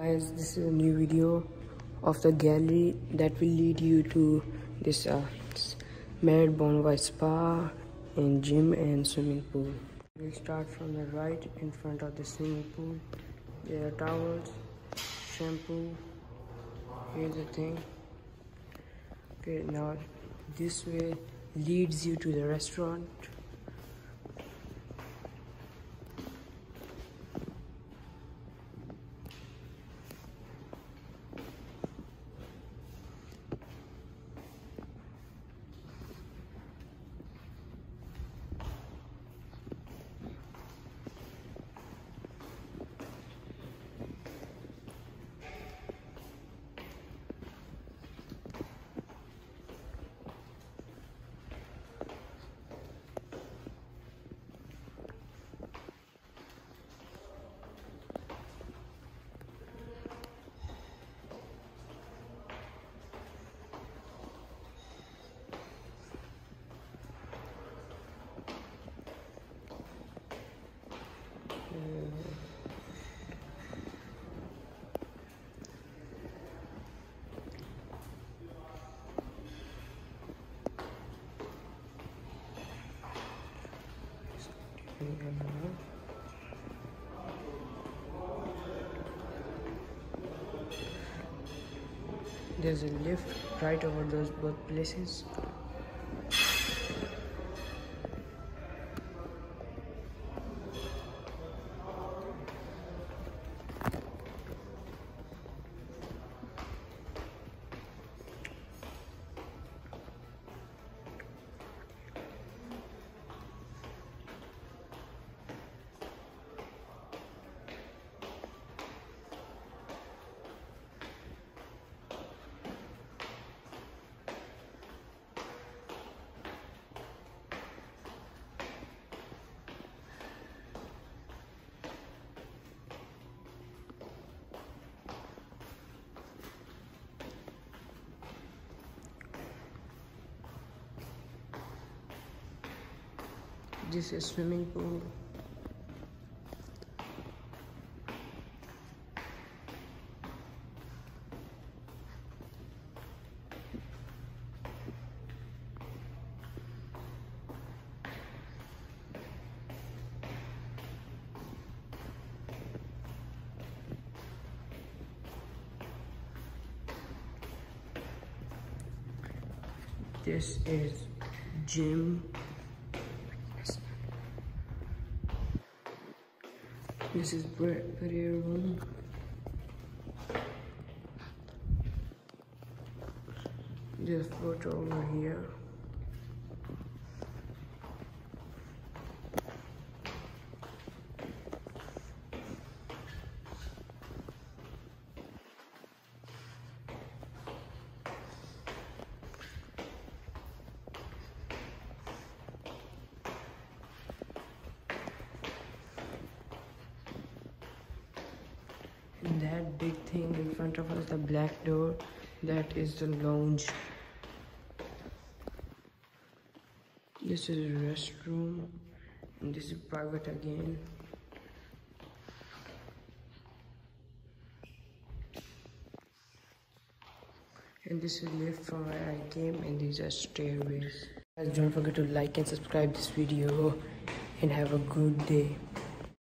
guys this is a new video of the gallery that will lead you to this uh, Marriott Bonvoy Spa and gym and swimming pool. We'll start from the right in front of the swimming pool. There are towels shampoo here's the thing. Okay now this way leads you to the restaurant There's a lift right over those both places. This is swimming pool. This is gym This is prayer room. There's photo over here. That big thing in front of us the black door that is the lounge. This is a restroom and this is private again. And this is lift from where I came and these are stairways. Guys don't forget to like and subscribe this video and have a good day